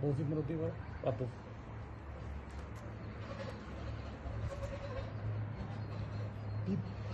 Taufik Murudi var Atuf. People.